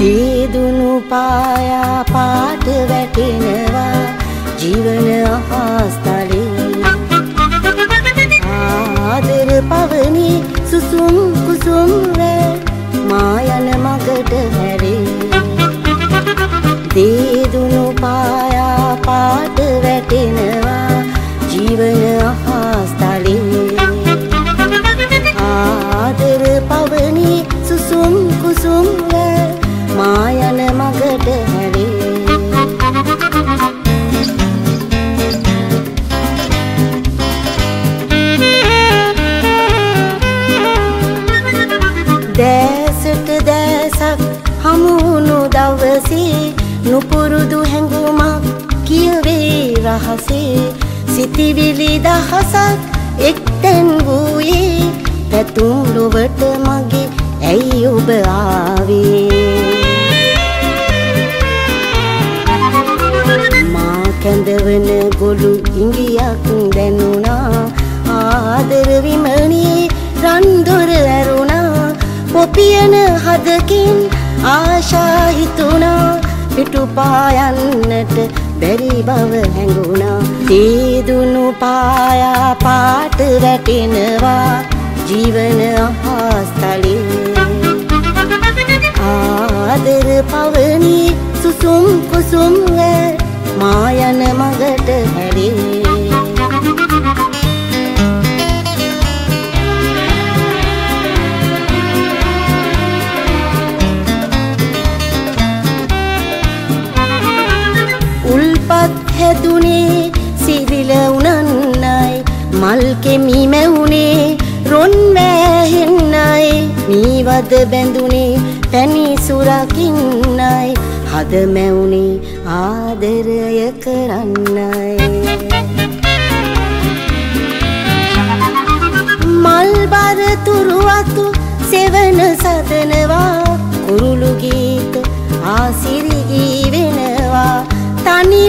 සීදුනු පායා පාට වැටෙනවා. ජීවන අහස්තලේ. ආදර පවනි සුසුම් කුසුම් වේ මායන මගට හැරේ. දේදුනු පායා පාට වැටෙනවා. දවසේ නුපුරුදු හැඟුමක් කියවේ රහසේ. සිතිවිලි දහසක් එක්තැන් වූයේ පැතුම් ලොවට මගේ ඇයි ඔබ ආවේ? මා කැඳවන ගොළු ඉඟියක් දැනුණා. ආදර විමනේ රන්දොර ඇරුණා. පොපියන හදකින් ආශාහිතුනා පිටුපායන්නට බැරි බව හැඟුණා. තේදුණු පායා පාට වැටෙනවා. ජීවන අහස්තලේ ආදර පවනී හැදුනේ සිරිල උනන්නයි. මල් කෙමි මැවුනේ රොන් වැහෙන්නයි. මීවද බැඳුනේ පැණි සුරකින්නයි. හද මැවුනේ ආදරය කරන්නයි. මල් බර තුරුවතු සෙවන සදනවා. කුරුළු ගීත ආසිරිගී වෙනවා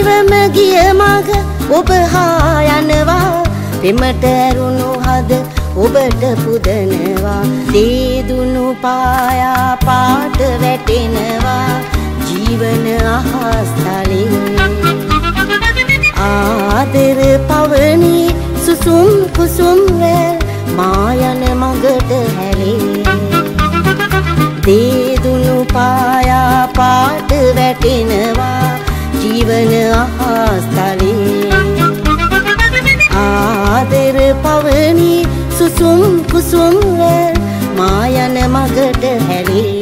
තනිවම ගිය මග ඔබ හා යනවා. පෙමට ඇරුණු හද ඔබට පුදනවා. දේදුණු පායා පාට වැටෙනවා. ජීවන අහස්තලේ ආදර පවනී සුසුම් කුසුම් වැල් ආදර පවනි සුසුම් කුසුම්ව මායන මගට හැරේ.